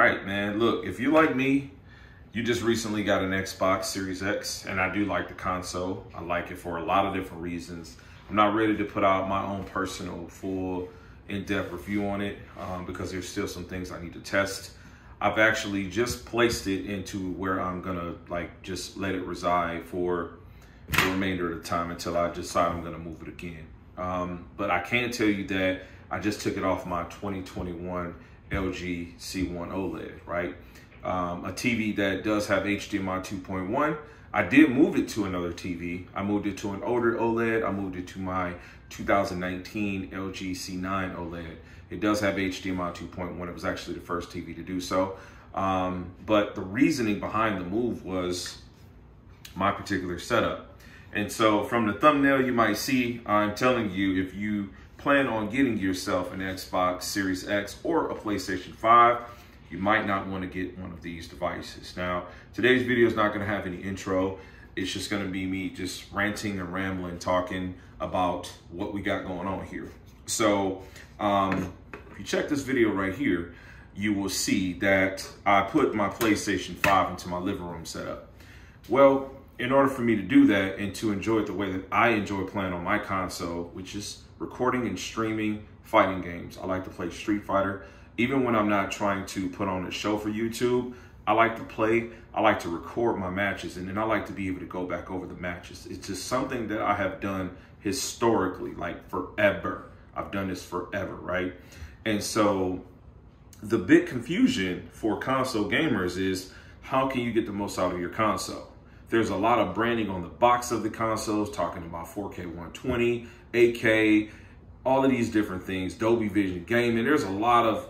All right, man. Look, if you like me, you just recently got an Xbox Series X, and I do like the console. I like it for a lot of different reasons. I'm not ready to put out my own personal, full, in-depth review on it um, because there's still some things I need to test. I've actually just placed it into where I'm gonna like just let it reside for the remainder of the time until I decide I'm gonna move it again. Um, but I can tell you that I just took it off my 2021 LG C1 OLED, right? Um, a TV that does have HDMI 2.1. I did move it to another TV. I moved it to an older OLED. I moved it to my 2019 LG C9 OLED. It does have HDMI 2.1. It was actually the first TV to do so. Um, but the reasoning behind the move was my particular setup. And so from the thumbnail, you might see I'm telling you if you plan on getting yourself an Xbox Series X or a PlayStation 5, you might not want to get one of these devices. Now, today's video is not going to have any intro. It's just going to be me just ranting and rambling, talking about what we got going on here. So, um, if you check this video right here, you will see that I put my PlayStation 5 into my living room setup. Well, in order for me to do that and to enjoy it the way that I enjoy playing on my console, which is recording and streaming fighting games. I like to play Street Fighter. Even when I'm not trying to put on a show for YouTube, I like to play, I like to record my matches, and then I like to be able to go back over the matches. It's just something that I have done historically, like forever. I've done this forever, right? And so the big confusion for console gamers is how can you get the most out of your console? There's a lot of branding on the box of the consoles talking about 4K 120, 8K, all of these different things, Dolby Vision gaming. There's a lot of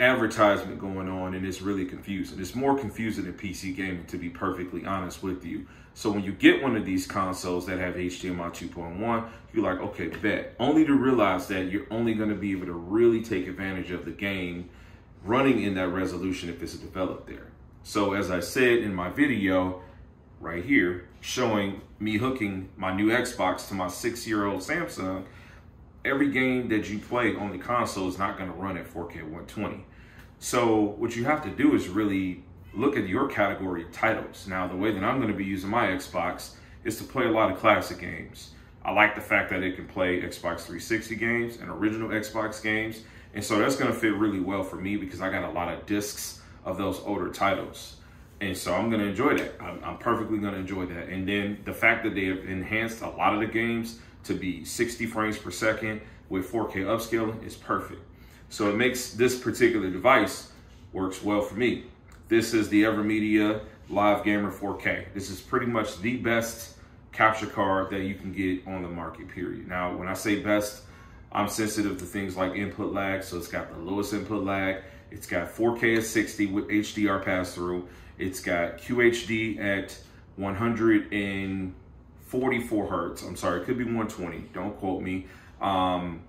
advertisement going on and it's really confusing. It's more confusing than PC gaming to be perfectly honest with you. So when you get one of these consoles that have HDMI 2.1, you're like, okay, bet. Only to realize that you're only gonna be able to really take advantage of the game running in that resolution if it's developed there. So as I said in my video, right here showing me hooking my new Xbox to my six-year-old Samsung, every game that you play on the console is not going to run at 4K 120. So what you have to do is really look at your category of titles. Now, the way that I'm going to be using my Xbox is to play a lot of classic games. I like the fact that it can play Xbox 360 games and original Xbox games. And so that's going to fit really well for me because I got a lot of discs of those older titles. And so I'm going to enjoy that. I'm, I'm perfectly going to enjoy that. And then the fact that they have enhanced a lot of the games to be 60 frames per second with 4K upscaling is perfect. So it makes this particular device works well for me. This is the AVerMedia Live Gamer 4K. This is pretty much the best capture card that you can get on the market, period. Now, when I say best, I'm sensitive to things like input lag. So it's got the lowest input lag. It's got 4K at 60 with HDR pass-through. It's got QHD at 144 hertz. I'm sorry, it could be 120. Don't quote me. Um,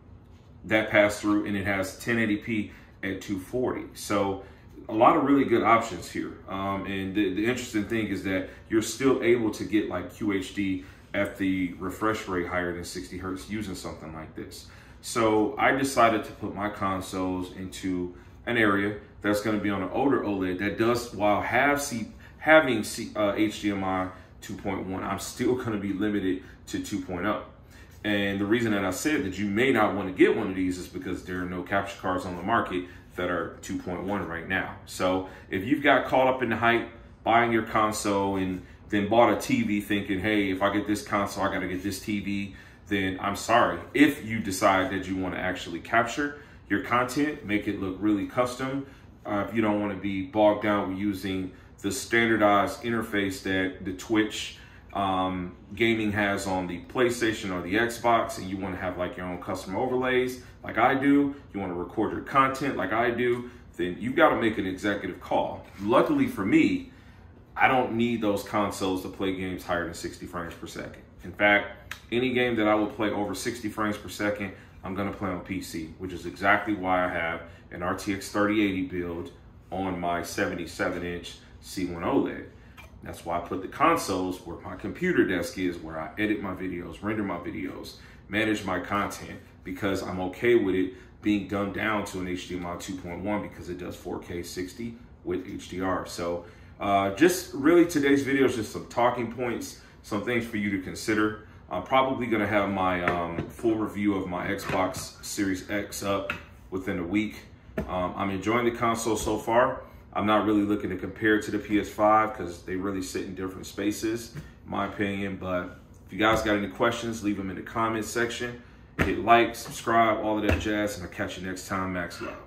that pass through, and it has 1080p at 240. So a lot of really good options here. Um, and the, the interesting thing is that you're still able to get like QHD at the refresh rate higher than 60 hertz using something like this. So I decided to put my consoles into an area that's going to be on an older OLED that does, while have C, having C, uh, HDMI 2.1, I'm still going to be limited to 2.0. And the reason that I said that you may not want to get one of these is because there are no capture cards on the market that are 2.1 right now. So if you've got caught up in the hype, buying your console and then bought a TV thinking, hey, if I get this console, I got to get this TV, then I'm sorry. If you decide that you want to actually capture your content, make it look really custom, uh, if you don't want to be bogged down with using the standardized interface that the Twitch um, gaming has on the PlayStation or the Xbox, and you want to have like your own custom overlays, like I do, you want to record your content like I do, then you've got to make an executive call. Luckily for me, I don't need those consoles to play games higher than 60 frames per second. In fact, any game that I will play over 60 frames per second, I'm to play on PC, which is exactly why I have an RTX 3080 build on my 77 inch C1 OLED. That's why I put the consoles where my computer desk is, where I edit my videos, render my videos, manage my content, because I'm okay with it being dumbed down to an HDMI 2.1 because it does 4K 60 with HDR. So uh, just really today's video is just some talking points, some things for you to consider. I'm probably gonna have my um, full review of my Xbox Series X up within a week. Um, I'm enjoying the console so far. I'm not really looking to compare to the PS5 because they really sit in different spaces, in my opinion. But if you guys got any questions, leave them in the comment section. Hit like, subscribe, all of that jazz, and I'll catch you next time. Max Love.